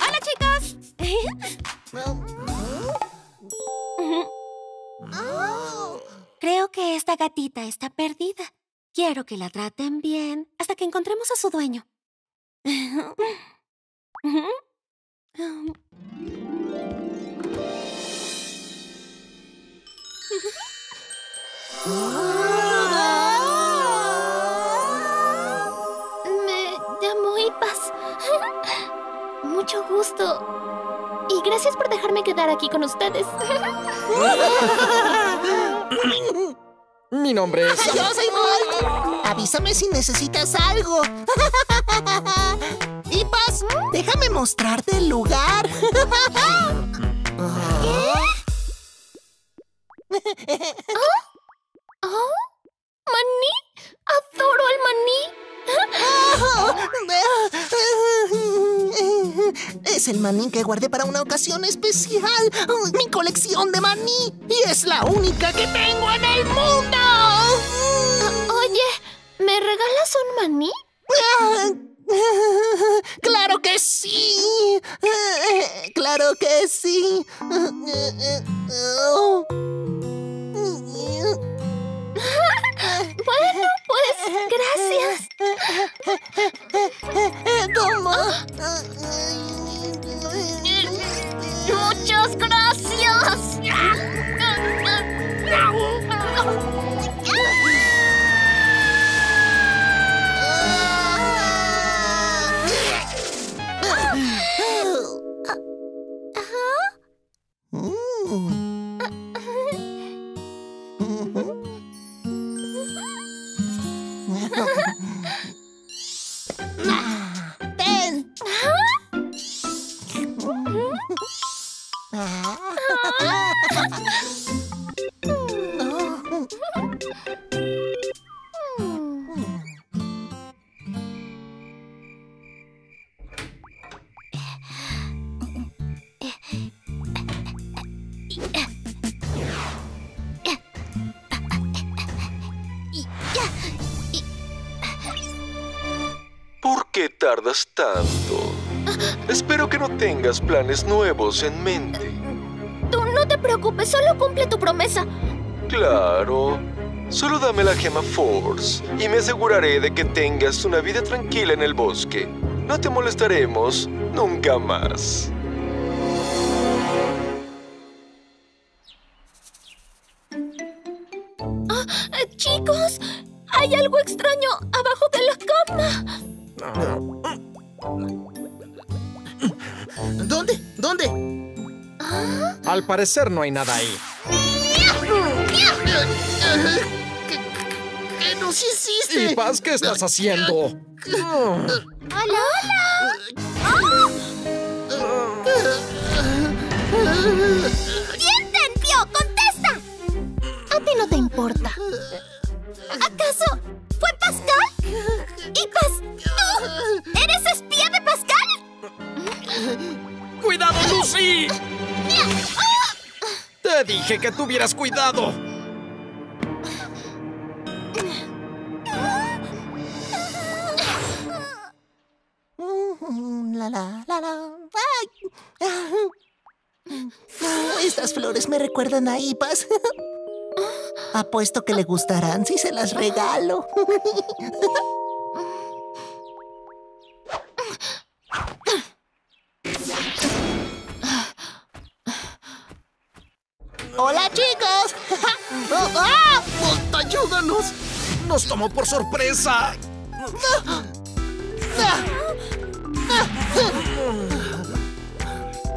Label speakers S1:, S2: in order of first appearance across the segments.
S1: ¡Hola, chicos! Creo que esta gatita está perdida. Quiero que la traten bien hasta que encontremos a su dueño.
S2: Me llamo Ipas. Mucho gusto. Y gracias por dejarme quedar aquí con ustedes.
S3: Mi nombre es...
S4: ¡Yo soy Bolt! Avísame si necesitas algo. Ipas, déjame mostrarte el lugar.
S2: ¿Oh?
S4: Es el maní que guardé para una ocasión especial. Mi colección de maní. Y es la única que tengo en el mundo.
S2: Oye, ¿me regalas un maní?
S4: ¡Claro que sí! ¡Claro que sí!
S2: Bueno, pues gracias. Muchas gracias.
S5: Tardas tanto? Espero que no tengas planes nuevos en mente.
S2: Tú no te preocupes, solo cumple tu promesa.
S5: Claro. Solo dame la gema Force y me aseguraré de que tengas una vida tranquila en el bosque. No te molestaremos nunca más.
S2: Ah, eh, chicos, hay algo extraño abajo de la cama.
S3: Al parecer no hay nada ahí.
S4: ¿Qué, qué nos hiciste?
S3: Ipas, ¿qué estás haciendo?
S2: ¡Hola, hola! ¿Quién te envió? ¡Contesta! A ti no te importa.
S3: Que tuvieras cuidado.
S4: Estas flores me recuerdan a Ipas. Apuesto que le gustarán si se las regalo. ¡Hola, chicos! ¡Oh, ¡Ah! ¡Oh, ¡Ayúdanos!
S3: ¡Nos tomó por sorpresa!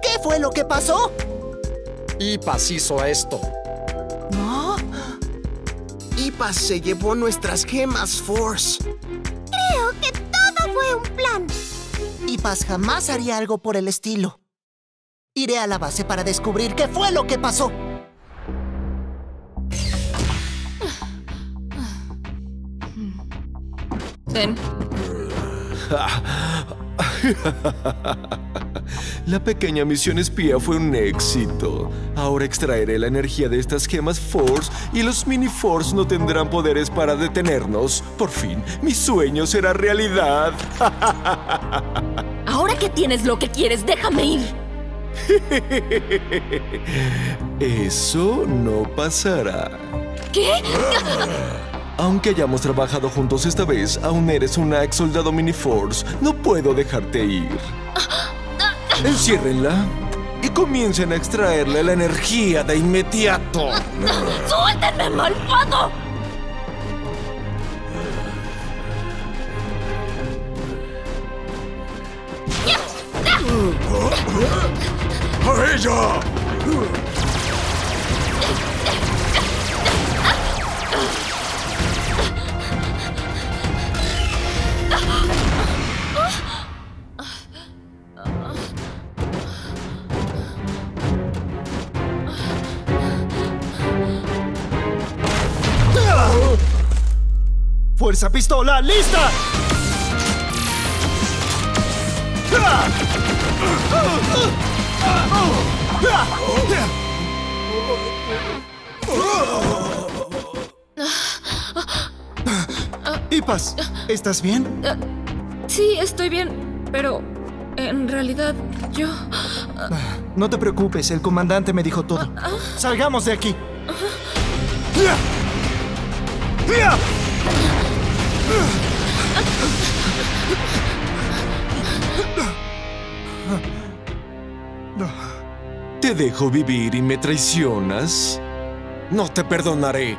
S4: ¿Qué fue lo que pasó?
S3: Ipas hizo esto.
S4: ¿No?
S6: Ipas se llevó nuestras gemas Force.
S2: Creo que todo fue un plan.
S4: Ipas jamás haría algo por el estilo. Iré a la base para descubrir qué fue lo que pasó.
S5: La pequeña misión espía fue un éxito. Ahora extraeré la energía de estas gemas Force y los Mini Force no tendrán poderes para detenernos. Por fin, mi sueño será realidad.
S2: Ahora que tienes lo que quieres, déjame ir.
S5: Eso no pasará.
S2: ¿Qué?
S5: Aunque hayamos trabajado juntos esta vez, aún eres una ex soldado Mini Force. No puedo dejarte ir. Enciérrenla y comiencen a extraerle la energía de inmediato.
S2: ¡Suéltenme, malvado!
S7: ¡A ella!
S6: ¡Fuerza pistola, lista! Ipas, ¿estás bien?
S2: Sí, estoy bien, pero en realidad yo...
S6: No te preocupes, el comandante me dijo todo. Salgamos de aquí.
S5: ¿Te dejo vivir y me traicionas? No te perdonaré.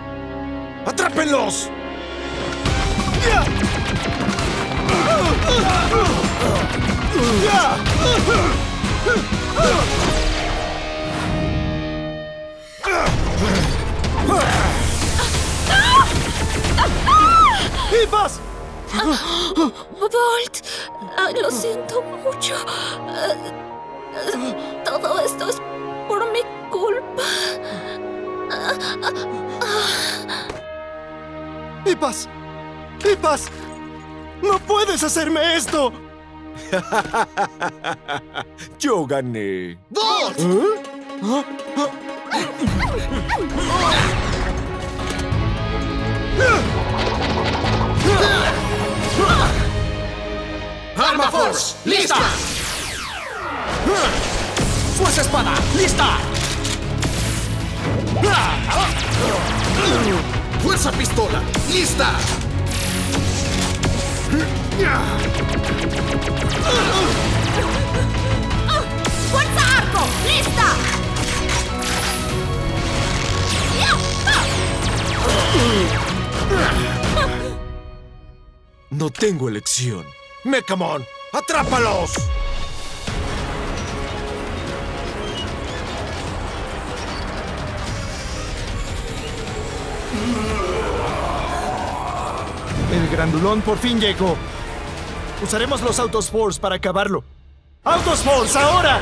S5: ¡Atrápenlos!
S6: ¡Ipas!
S2: Bolt, lo siento mucho. Todo esto es mi culpa.
S6: ¡Ipas! ¡Ipas! ¡No puedes hacerme esto!
S5: Yo gané.
S7: ¡Arma Force! ¡Lista! ¡Fuerza Espada! ¡Lista! ¡Fuerza Pistola! ¡Lista!
S8: ¡Fuerza Arco! ¡Lista!
S5: No tengo elección. Mecamon, atrápalos.
S6: Grandulón por fin llegó. Usaremos los Autos Force para acabarlo. ¡Autos Force, ahora!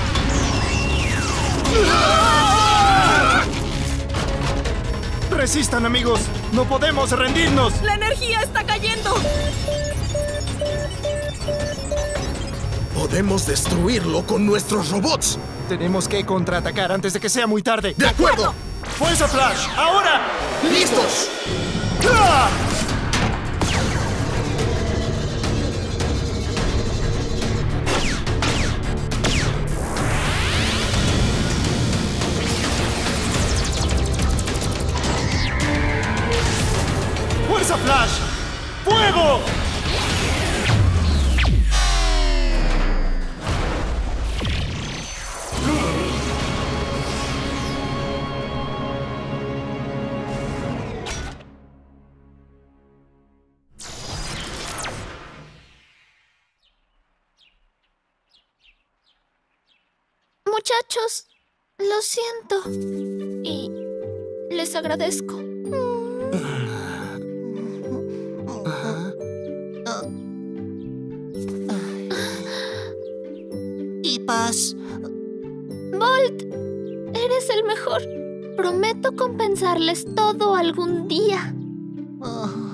S6: Resistan, amigos. No podemos rendirnos.
S2: ¡La energía está cayendo!
S7: Podemos destruirlo con nuestros robots.
S6: Tenemos que contraatacar antes de que sea muy tarde.
S7: ¡De acuerdo!
S6: ¡Fuerza Flash! ¡Ahora!
S7: ¡Listos!
S6: ¡Ah! ¡Fuego!
S2: Muchachos, lo siento y les agradezco. Bolt, eres el mejor. Prometo compensarles todo algún día.
S4: Ah.